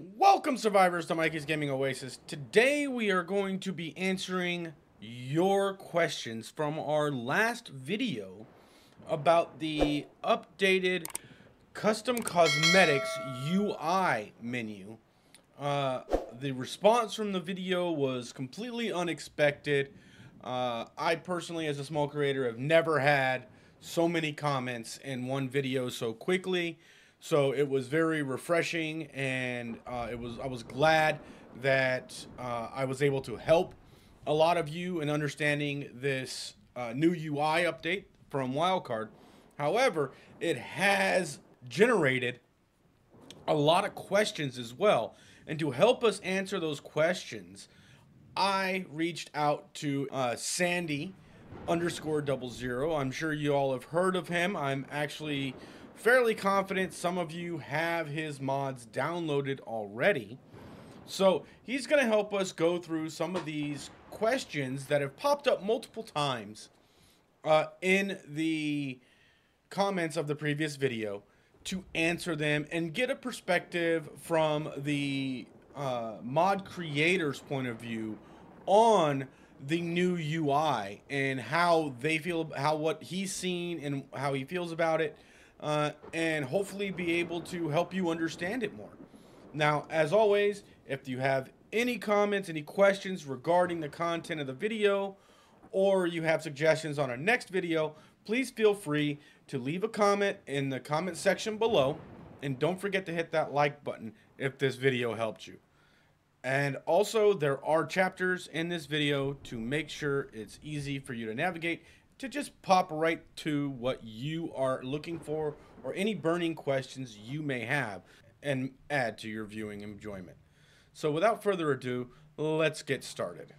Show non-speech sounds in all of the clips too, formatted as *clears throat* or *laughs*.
Welcome, survivors, to Mikies Gaming Oasis. Today we are going to be answering your questions from our last video about the updated custom cosmetics UI menu. Uh, the response from the video was completely unexpected. Uh, I personally, as a small creator, have never had so many comments in one video so quickly. So it was very refreshing, and uh, it was I was glad that uh, I was able to help a lot of you in understanding this uh, new UI update from Wildcard. However, it has generated a lot of questions as well, and to help us answer those questions, I reached out to uh, Sandi underscore double zero. I'm sure you all have heard of him. I'm actually fairly confident some of you have his mods downloaded already. So he's going to help us go through some of these questions that have popped up multiple times uh, in the comments of the previous video to answer them and get a perspective from the uh, mod creator's point of view on the new UI and how they feel, how what he's seen and how he feels about it uh, and hopefully be able to help you understand it more. Now, as always, if you have any comments, any questions regarding the content of the video, or you have suggestions on our next video, please feel free to leave a comment in the comment section below. And don't forget to hit that like button if this video helped you. And also, there are chapters in this video to make sure it's easy for you to navigate to just pop right to what you are looking for or any burning questions you may have and add to your viewing enjoyment. So without further ado, let's get started.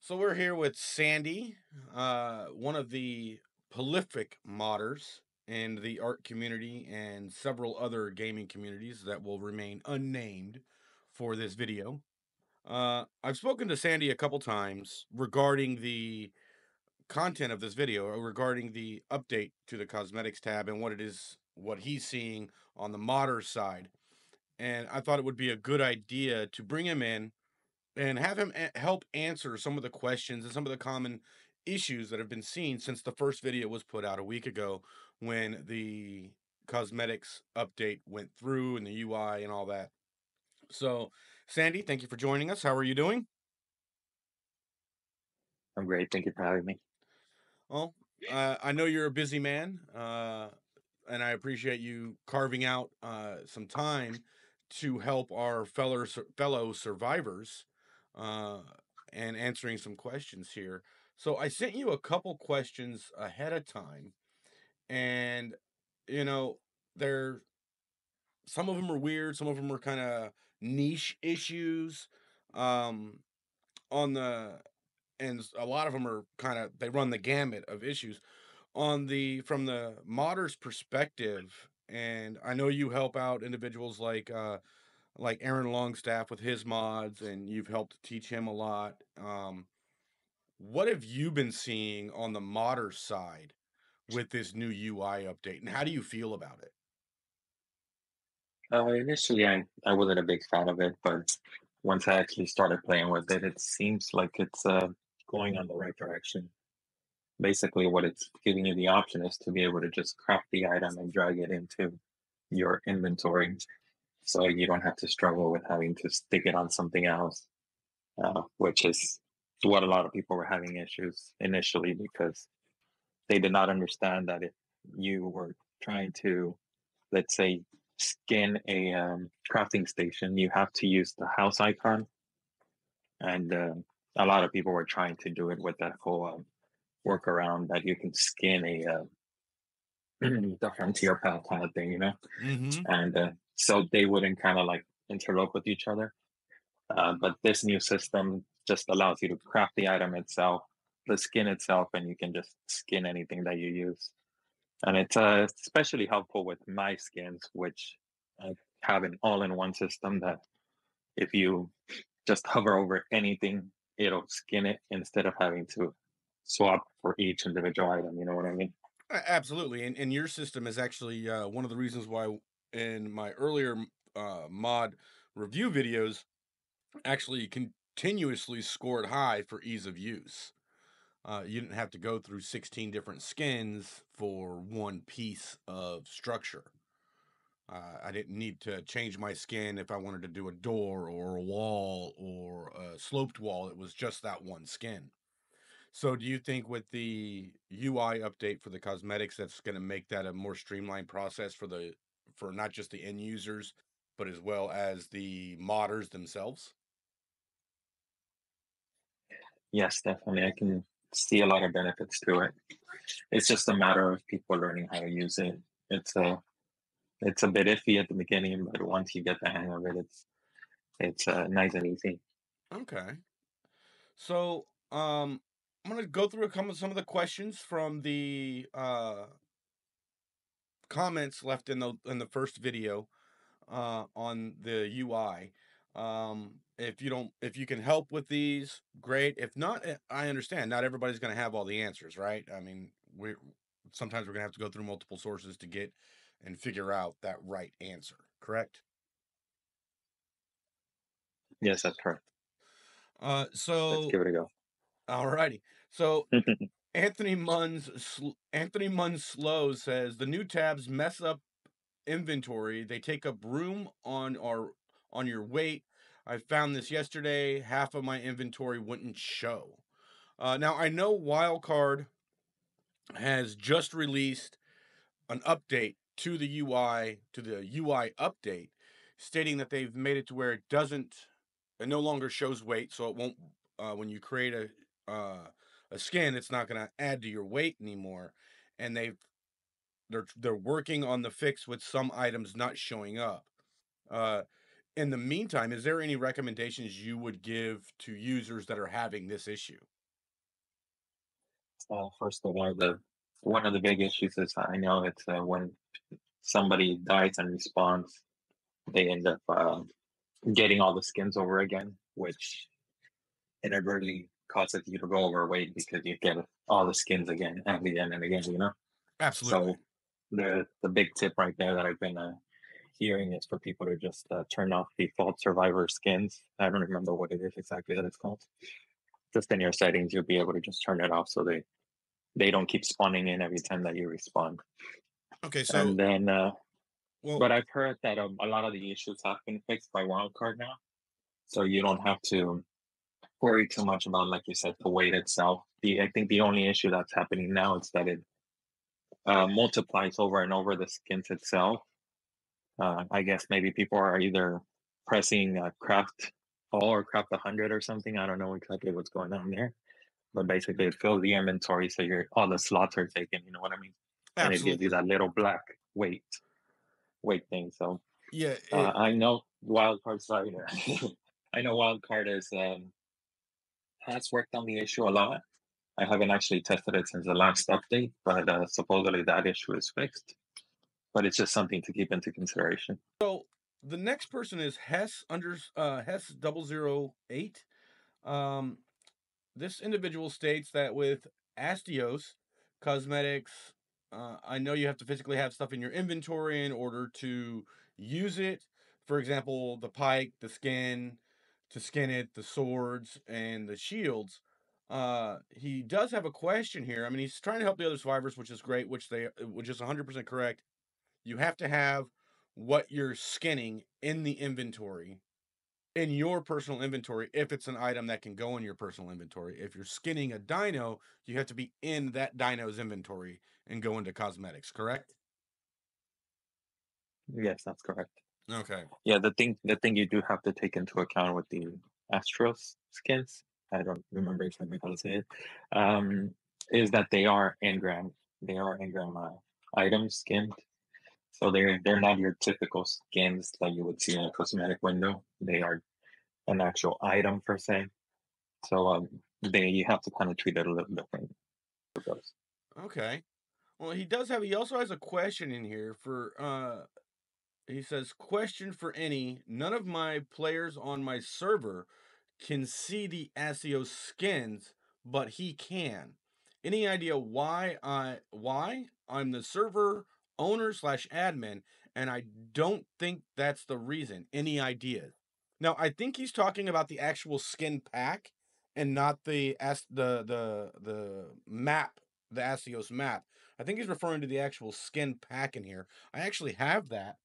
So we're here with Sandi, uh, one of the prolific modders in the Ark community and several other gaming communities that will remain unnamed for this video. Uh, I've spoken to Sandi a couple times regarding the content of this video uh, regarding the update to the cosmetics tab and what it is what he's seeing on the modder side. And i thought it would be a good idea to bring him in and have him eh, help answer some of the questions and some of the common issues that have been seen since the first video was put out a week ago when the cosmetics update went through and the ui and all that. So sandi thank you for joining us. How are you doing? I'm great. Thank you for having me well, uh, I know you're a busy man, uh, and I appreciate you carving out uh, some time to help our fellow fellow survivors uh, and answering some questions here. So I sent you a couple questions ahead of time, and you know they're some of them are weird, some of them are kind of niche issues. Um, on the and a lot of them are kind of they run the gamut of issues. On the from the modder's perspective and i know you help out individuals like uh like aaron longstaff with his mods and you've helped teach him a lot um what have you been seeing on the modder side with this new ui update and how do you feel about it? Uh, initially I, I wasn't a big fan of it but once i actually started playing with it it seems like it's uh going on the right direction. Basically, what it's giving you the option is to be able to just craft the item and drag it into your inventory. So you don't have to struggle with having to stick it on something else, uh, which is what a lot of people were having issues initially because they did not understand that if you were trying to, let's say, skin a um, crafting station, you have to use the house icon. And uh, a lot of people were trying to do it with that whole um, workaround that you can skin a uh, *clears throat* the frontier path kind of thing, you know, mm-hmm. and uh, so they wouldn't kind of like interlope with each other. Uh, but this new system just allows you to craft the item itself, the skin itself, and you can just skin anything that you use. And it's uh, especially helpful with my skins, which I have an all-in-one system that if you just hover over anything it'll skin it instead of having to swap for each individual item. You know what I mean? Absolutely. And, and your system is actually uh, one of the reasons why in my earlier uh, mod review videos actually continuously scored high for ease of use. Uh, you didn't have to go through 16 different skins for one piece of structure. Uh, I didn't need to change my skin if I wanted to do a door or a wall or a sloped wall. It was just that one skin. So, do you think with the UI update for the cosmetics, that's going to make that a more streamlined process for the for not just the end users, but as well as the modders themselves? Yes, definitely. I can see a lot of benefits to it. It's just a matter of people learning how to use it. It's a it's a bit iffy at the beginning, but once you get the hang of it, it's it's uh, nice and easy. Okay. So, um, I'm gonna go through some of the questions from the uh comments left in the in the first video uh on the UI. Um, if you don't, if you can help with these, great. If not, eh, I understand. Not everybody's gonna have all the answers, right? I mean, we're sometimes we're gonna have to go through multiple sources to get and figure out that right answer. Correct? Yes, that's correct. Uh, so Let's give it a go. All righty. So *laughs* Anthony Munns Anthony Munslow says the new tabs mess up inventory. They take up room on our on your weight. I found this yesterday. Half of my inventory wouldn't show. Uh, now I know Wildcard has just released an update to the UI to the UI update, stating that they've made it to where it doesn't it no longer shows weight, so it won't uh, when you create a uh, a skin, it's not going to add to your weight anymore. And they've they're they're working on the fix with some items not showing up. Uh, in the meantime, is there any recommendations you would give to users that are having this issue? Uh, first of all, the one of the big issues is I know it's uh, when somebody dies and respawns, they end up uh, getting all the skins over again, which inadvertently causes you to go overweight because you get all the skins again and again and again, you know? Absolutely. So the the big tip right there that I've been uh, hearing is for people to just uh, turn off default survivor skins. I don't remember what it is exactly that it's called. Just in your settings, you'll be able to just turn it off so they they don't keep spawning in every time that you respond. Okay, so And then, uh, well, but I've heard that um, a lot of the issues have been fixed by Wildcard now, so you don't have to worry too much about, like you said, the weight itself. The I think the only issue that's happening now is that it uh, multiplies over and over the skins itself. Uh, I guess maybe people are either pressing uh, craft all or craft 100 or something. I don't know exactly what's going on there. But basically, it fills the inventory so your all the slots are taken. You know what I mean? Absolutely. And it gives you that little black weight weight thing. So Yeah, uh, I know Wildcard. Sorry, *laughs* I know Wildcard is um, has worked on the issue a lot. I haven't actually tested it since the last update, but uh, supposedly that issue is fixed. But it's just something to keep into consideration. so the next person is Hes under uh Hes double zero eight. Um this individual states that with Astraeos cosmetics, uh, I know you have to physically have stuff in your inventory in order to use it. For example, the pike, the skin, to skin it, the swords, and the shields. Uh, he does have a question here. I mean, he's trying to help the other survivors, which is great, which they, which is 100% correct. You have to have what you're skinning in the inventory in your personal inventory if it's an item that can go in your personal inventory. If you're skinning a dino, you have to be in that dino's inventory and go into cosmetics, correct? Yes, that's correct. Okay. Yeah, the thing the thing you do have to take into account with the Astraeos skins, I don't remember exactly how to say it, um, is that they are engram. They are engram uh, items skinned. So they're they're not your typical skins that you would see in a cosmetic window. They are an actual item per se. So um, they you have to kind of treat it a little different. Okay. Well, he does have he also has a question in here for uh he says question for any none of my players on my server can see the Astraeos skins, but he can. Any idea why I why? I'm the server owner slash admin, and I don't think that's the reason. Any ideas? Now, I think he's talking about the actual skin pack and not the as the the the map, the Astraeos map. I think he's referring to the actual skin pack in here. I actually have that.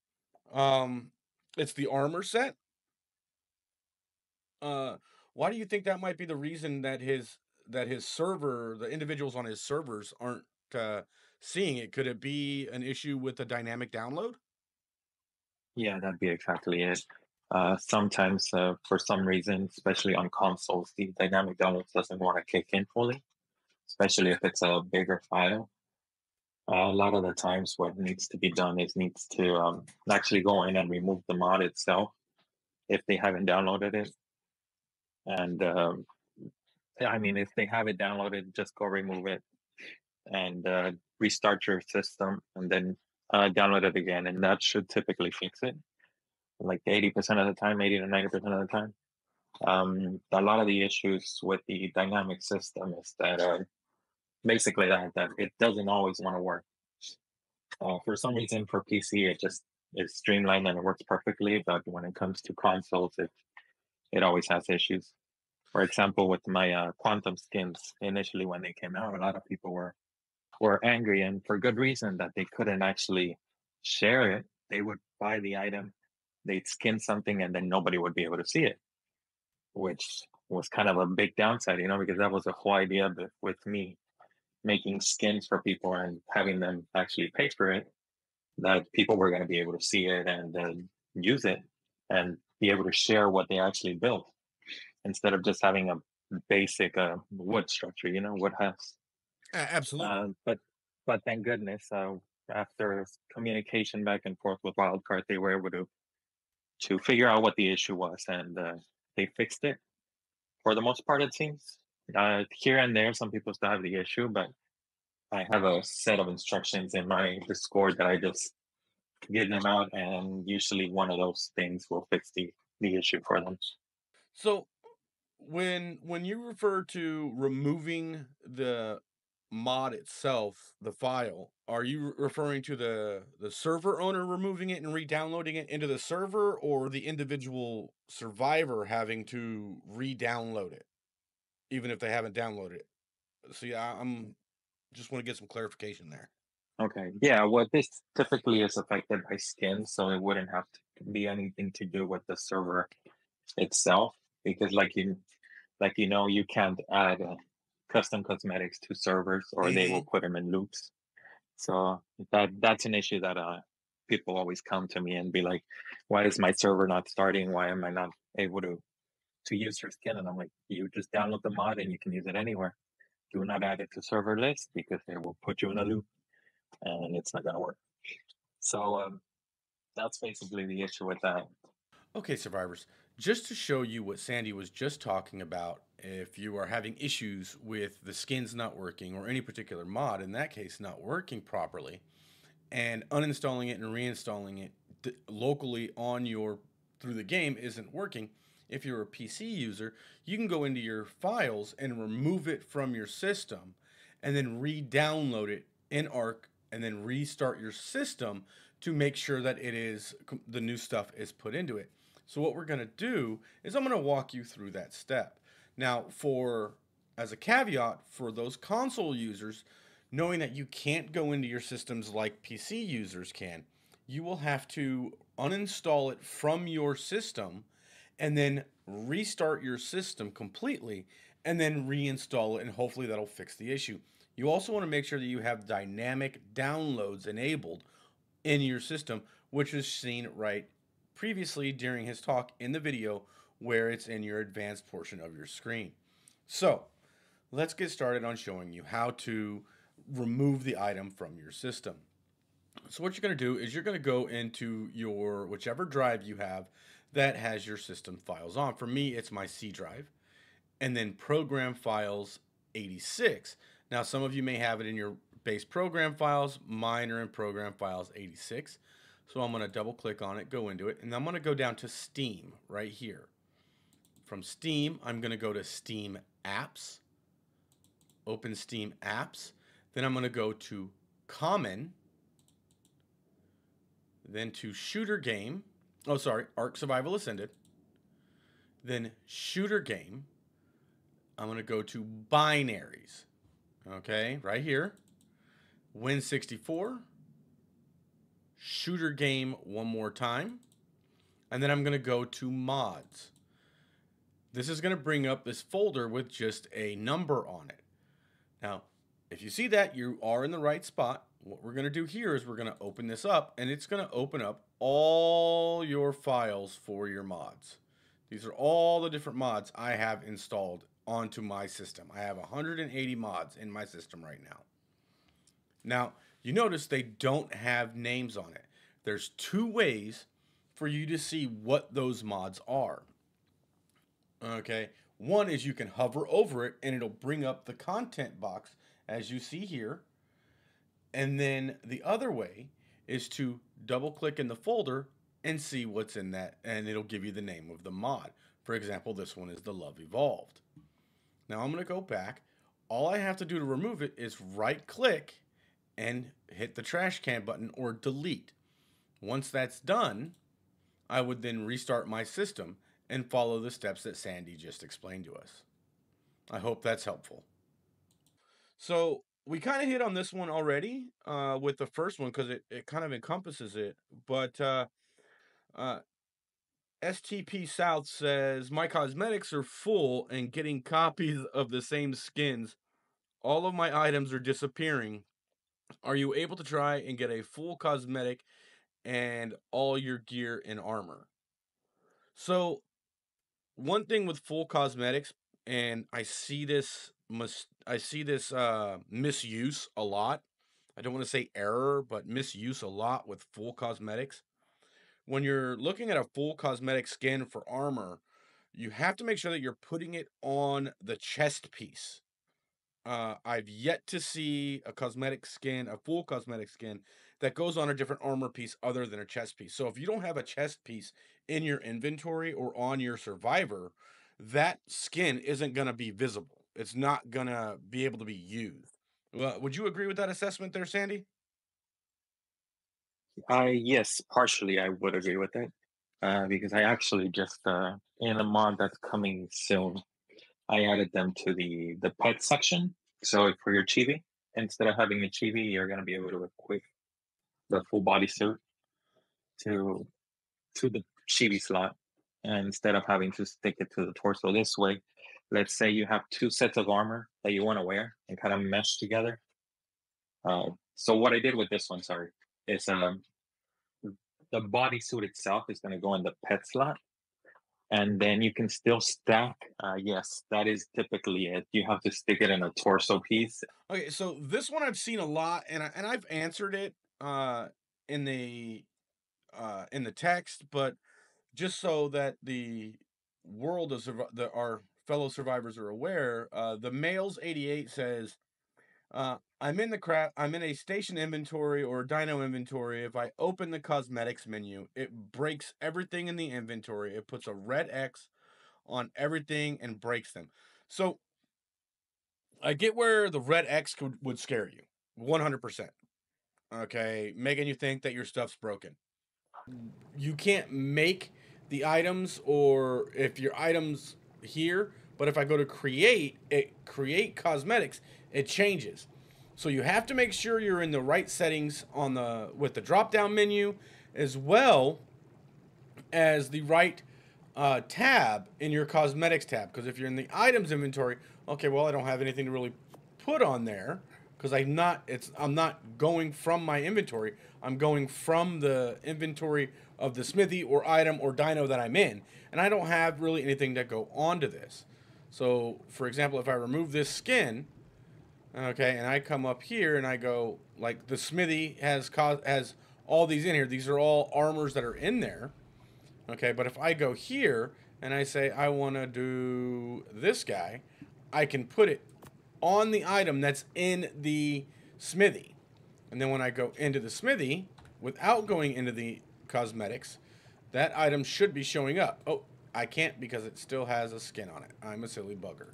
Um, it's the armor set. Uh, why do you think that might be the reason that his that his server, the individuals on his servers aren't uh, seeing it? Could it be an issue with the dynamic download? Yeah, that'd be exactly it. Uh, sometimes, uh, for some reason, especially on consoles, the dynamic download doesn't want to kick in fully, especially if it's a bigger file. Uh, a lot of the times, what needs to be done is needs to um, actually go in and remove the mod itself if they haven't downloaded it. And um, I mean, if they have it downloaded, just go remove it and uh, restart your system and then uh, download it again. And that should typically fix it like 80% of the time, 80 to 90% of the time. Um, a lot of the issues with the dynamic system is that uh, basically that, that it doesn't always want to work. Uh, for some reason, for PC, it just is streamlined and it works perfectly. But when it comes to consoles, it it always has issues. For example, with my uh, quantum skins, initially when they came out, a lot of people were were angry and for good reason that they couldn't actually share it. They would buy the item they'd skin something and then nobody would be able to see it, which was kind of a big downside, you know, because that was the whole idea with me making skins for people and having them actually pay for it, that people were going to be able to see it and uh, use it and be able to share what they actually built instead of just having a basic uh, wood structure, you know, wood house. Absolutely. Uh, but but thank goodness, uh, after communication back and forth with Wildcard, they were able to to figure out what the issue was, and uh, they fixed it for the most part. It seems uh, here and there, some people still have the issue, but I have a set of instructions in my Discord that I just give them out, and usually one of those things will fix the the issue for them. So when when you refer to removing the mod itself, the file, are you referring to the the server owner removing it and re-downloading it into the server or the individual survivor having to re-download it even if they haven't downloaded it? See, I'm just want to get some clarification there. Okay. Yeah, well this typically is affected by skin, so it wouldn't have to be anything to do with the server itself because like you like you know you can't add custom cosmetics to servers or they will put them in loops. So that that's an issue that uh, people always come to me and be like, "Why is my server not starting? Why am I not able to to use your skin?" And I'm like, "You just download the mod and you can use it anywhere. Do not add it to server list because it will put you in a loop, and it's not gonna work." So um, that's basically the issue with that. Okay, survivors. Just to show you what Sandi was just talking about, if you are having issues with the skins not working or any particular mod, in that case, not working properly, and uninstalling it and reinstalling it locally on your through the game isn't working, if you're a PC user, you can go into your files and remove it from your system and then re-download it in Ark and then restart your system to make sure that it is the new stuff is put into it. So what we're going to do is I'm going to walk you through that step. Now, for as a caveat for those console users, knowing that you can't go into your systems like PC users can, you will have to uninstall it from your system and then restart your system completely and then reinstall it and hopefully that'll fix the issue. You also want to make sure that you have dynamic downloads enabled in your system, which was seen right previously during his talk in the video where it's in your advanced portion of your screen. So let's get started on showing you how to remove the item from your system. So what you're going to do is you're going to go into your whichever drive you have that has your system files on. For me, it's my C drive and then program files 86. Now, some of you may have it in your base program files. Mine are in program files 86. So I'm going to double click on it, go into it, and I'm going to go down to Steam right here. From Steam, I'm going to go to Steam Apps, open Steam Apps. Then I'm going to go to Common, then to Shooter Game. Oh, sorry, Ark Survival Ascended. then shooter game. I'm going to go to binaries. Okay, right here. Win64. Shooter game one more time. And then I'm going to go to mods. This is going to bring up this folder with just a number on it. Now, if you see that, you are in the right spot. What we're going to do here is we're going to open this up, and it's going to open up all your files for your mods. These are all the different mods I have installed onto my system. I have 180 mods in my system right now. Now, you notice they don't have names on it. There's two ways for you to see what those mods are. Okay, one is you can hover over it and it'll bring up the content box as you see here. And then the other way is to double click in the folder and see what's in that and it'll give you the name of the mod. For example, this one is the Love Evolved. Now I'm going to go back. All I have to do to remove it is right click and hit the trash can button or delete. Once that's done, I would then restart my system and follow the steps that Sandi just explained to us. I hope that's helpful. So we kind of hit on this one already uh, with the first one because it, it kind of encompasses it. But uh, uh, STP South says my cosmetics are full and getting copies of the same skins. All of my items are disappearing. Are you able to try and get a full cosmetic and all your gear and armor? So, one thing with full cosmetics, and I see this must I see this uh, misuse a lot. I don't want to say error, but misuse a lot with full cosmetics when you're looking at a full cosmetic skin for armor, you have to make sure that you're putting it on the chest piece. Uh, I've yet to see a cosmetic skin, a full cosmetic skin, that goes on a different armor piece other than a chest piece. So if you don't have a chest piece in your inventory or on your survivor, that skin isn't going to be visible. It's not going to be able to be used. Well, would you agree with that assessment there, Sandi? I yes, partially I would agree with it. Uh, because I actually just uh, in a mod that's coming soon, I added them to the the pet section. So for your chibi, instead of having a chibi, you're gonna be able to equip the full body suit to to the chibi slot, and instead of having to stick it to the torso this way. Let's say you have two sets of armor that you want to wear and kind of mesh together. Uh, so what I did with this one, sorry, is um, the bodysuit itself is going to go in the pet slot and then you can still stack uh, yes that is typically it you have to stick it in a torso piece okay so this one i've seen a lot and, I, and i've answered it uh, in the uh, in the text but just so that the world of the, our fellow survivors are aware uh, the mails 88 says uh, I'm in the crap. I'm in a station inventory or dino inventory. If I open the cosmetics menu, it breaks everything in the inventory. It puts a red X on everything and breaks them. So I get where the red X could, would scare you, 100%. Okay, making you think that your stuff's broken. You can't make the items, or if your items here, but if I go to create, it create cosmetics, it changes. So you have to make sure you're in the right settings on the with the drop down menu as well as the right uh, tab in your cosmetics tab because if you're in the items inventory okay well I don't have anything to really put on there because I'm not it's I'm not going from my inventory I'm going from the inventory of the smithy or item or dino that I'm in and I don't have really anything that go onto this so for example if I remove this skin Okay, and I come up here and I go like the smithy has has all these in here. These are all armors that are in there. Okay, but if I go here and I say I want to do this guy, I can put it on the item that's in the smithy. And then when I go into the smithy, without going into the cosmetics, that item should be showing up. Oh, I can't because it still has a skin on it. I'm a silly bugger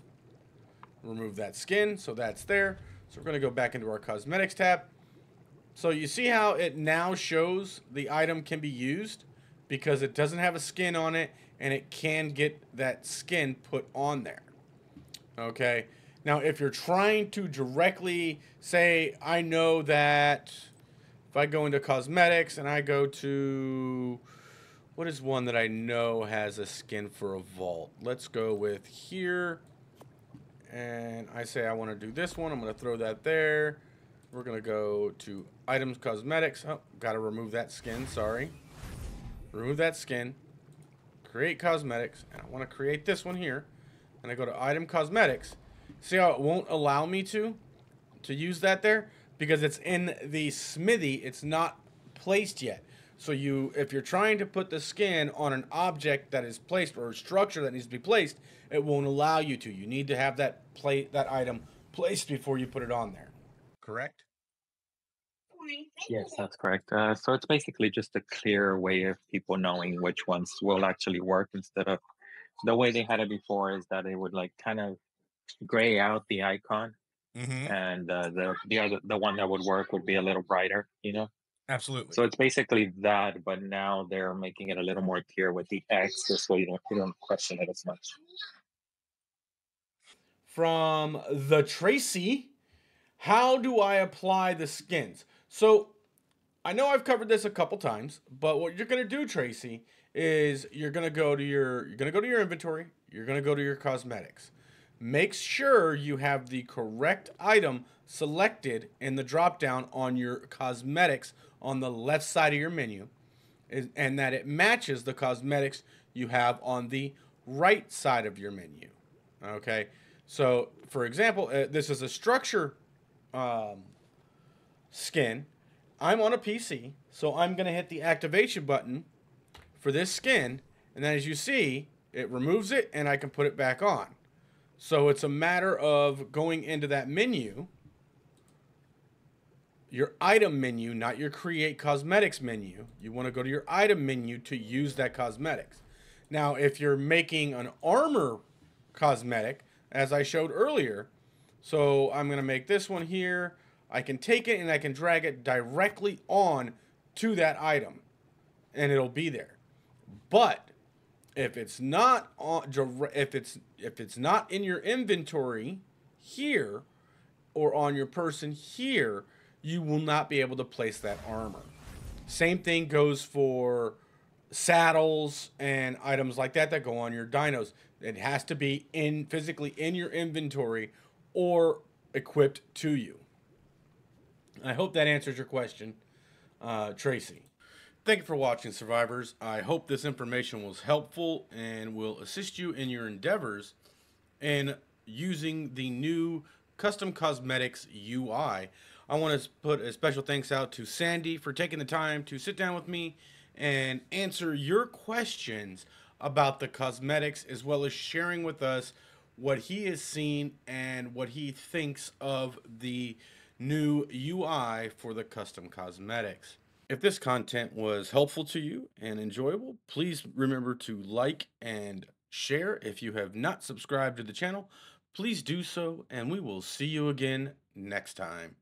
remove that skin, so that's there. So we're going to go back into our cosmetics tab. So you see how it now shows the item can be used because it doesn't have a skin on it and it can get that skin put on there. Okay. Now, if you're trying to directly say, I know that if I go into cosmetics and I go to what is one that I know has a skin for a vault? Let's go with here. And I say I want to do this one. I'm going to throw that there. We're going to go to items cosmetics. Oh, got to remove that skin. Sorry. Remove that skin. Create cosmetics. And I want to create this one here. And I go to item cosmetics. See how it won't allow me to? To use that there? Because it's in the smithy. It's not placed yet. So you, if you're trying to put the skin on an object that is placed or a structure that needs to be placed, it won't allow you to. You need to have that plate, that item placed before you put it on there. Correct? Yes, that's correct. Uh, so it's basically just a clear way of people knowing which ones will actually work instead of the way they had it before is that it would like kind of gray out the icon Mm-hmm. and uh, the the other the one that would work would be a little brighter, you know. Absolutely. So it's basically that, but now they're making it a little more clear with the X, just so you don't you don't question it as much. From the Tracy, how do I apply the skins? So I know I've covered this a couple times, but what you're gonna do, Tracy, is you're gonna go to your you're gonna go to your inventory, you're gonna go to your cosmetics. Make sure you have the correct item selected in the drop down on your cosmetics on the left side of your menu and that it matches the cosmetics you have on the right side of your menu. Okay, so for example, uh, this is a structure um, skin. I'm on a PC, so I'm going to hit the activation button for this skin, and then as you see, it removes it and I can put it back on. So it's a matter of going into that menu, your item menu, not your create cosmetics menu. You want to go to your item menu to use that cosmetics. Now, if you're making an armor cosmetic, as I showed earlier, so I'm going to make this one here. I can take it and I can drag it directly on to that item and it'll be there. But if it's not on if it's if it's not in your inventory here or on your person here, you will not be able to place that armor. Same thing goes for saddles and items like that that go on your dinos. It has to be in physically in your inventory or equipped to you. I hope that answers your question, uh, Tracy. Thank you for watching, survivors. I hope this information was helpful and will assist you in your endeavors in using the new custom cosmetics UI. I want to put a special thanks out to Sandi for taking the time to sit down with me and answer your questions about the cosmetics as well as sharing with us what he has seen and what he thinks of the new UI for the custom cosmetics. If this content was helpful to you and enjoyable, please remember to like and share. If you have not subscribed to the channel, please do so, and we will see you again next time.